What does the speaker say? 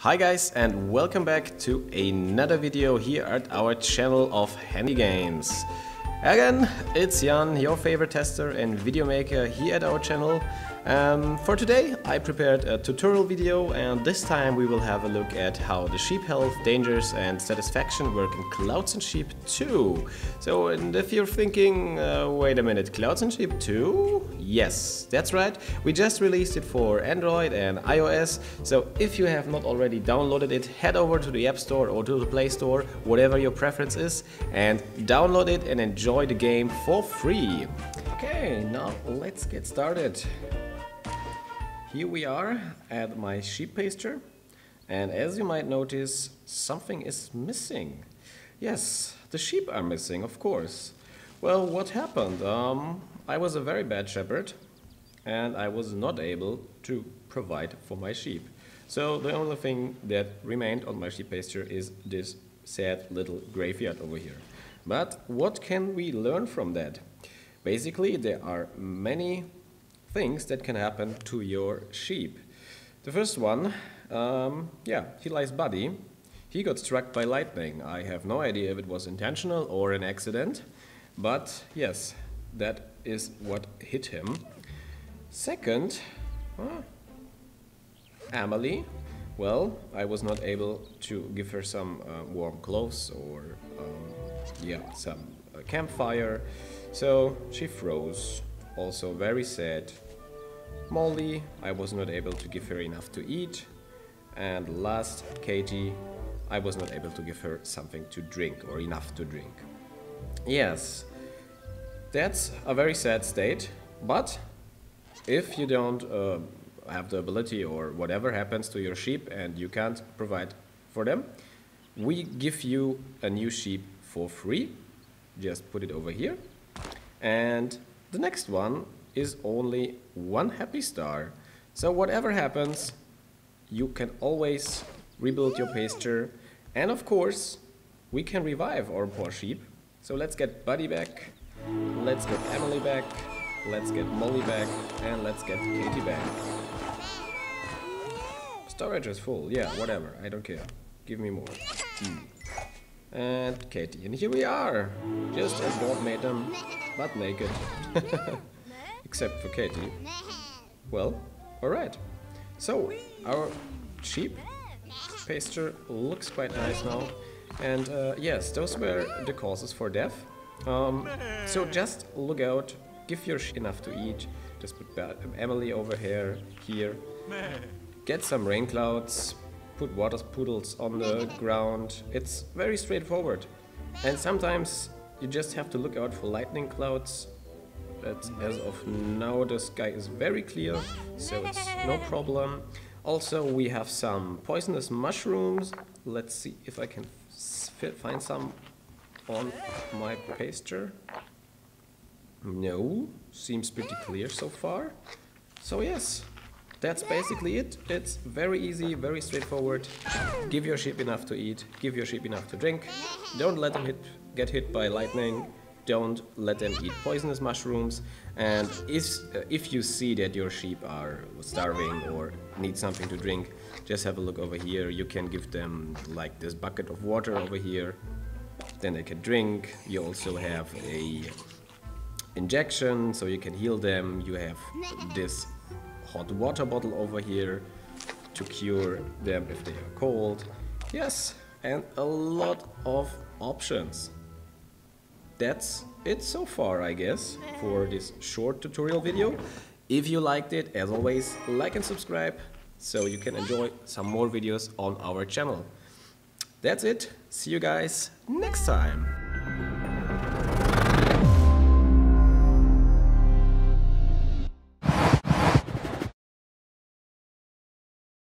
Hi guys and welcome back to another video here at our channel of Handy Games. Again, it's Jan, your favorite tester and video maker here at our channel. Um, for today I prepared a tutorial video and this time we will have a look at how the sheep health, dangers and satisfaction work in Clouds and Sheep 2. So and if you're thinking, uh, wait a minute, Clouds and Sheep 2? Yes, that's right, we just released it for Android and iOS, so if you have not already downloaded it, head over to the App Store or to the Play Store, whatever your preference is, and download it and enjoy the game for free. Okay, now let's get started. Here we are at my sheep pasture and as you might notice something is missing. Yes, the sheep are missing of course. Well what happened? Um, I was a very bad shepherd and I was not able to provide for my sheep. So the only thing that remained on my sheep pasture is this sad little graveyard over here. But what can we learn from that? Basically there are many things that can happen to your sheep. The first one, um, yeah, Heli's buddy. He got struck by lightning. I have no idea if it was intentional or an accident, but yes, that is what hit him. Second, huh, Emily. Well, I was not able to give her some uh, warm clothes or um, yeah, some uh, campfire, so she froze. Also very sad. Molly, I was not able to give her enough to eat. And last, Katie, I was not able to give her something to drink or enough to drink. Yes, that's a very sad state, but if you don't uh, have the ability or whatever happens to your sheep and you can't provide for them, we give you a new sheep for free. Just put it over here. And the next one is only one happy star. So whatever happens, you can always rebuild your pasture. And of course, we can revive our poor sheep. So let's get Buddy back, let's get Emily back, let's get Molly back, and let's get Katie back. Storage is full, yeah, whatever, I don't care. Give me more. Hmm. And Katie, and here we are! Just as God made them, but naked. except for Katie. Well, alright. So, our sheep pasture looks quite nice now. And uh, yes, those were the causes for death. Um, so just look out, give your sheep enough to eat. Just put Emily over here, here. Get some rain clouds, put water poodles on the ground. It's very straightforward. And sometimes you just have to look out for lightning clouds but as of now the sky is very clear, so it's no problem. Also we have some poisonous mushrooms. Let's see if I can find some on my pasture. No, seems pretty clear so far. So yes, that's basically it. It's very easy, very straightforward. Give your sheep enough to eat, give your sheep enough to drink. Don't let them hit, get hit by lightning don't let them eat poisonous mushrooms. And if, uh, if you see that your sheep are starving or need something to drink just have a look over here. You can give them like this bucket of water over here. Then they can drink. You also have a injection so you can heal them. You have this hot water bottle over here to cure them if they are cold. Yes and a lot of options that's it so far, I guess, for this short tutorial video. If you liked it, as always, like and subscribe so you can enjoy some more videos on our channel. That's it. See you guys next time.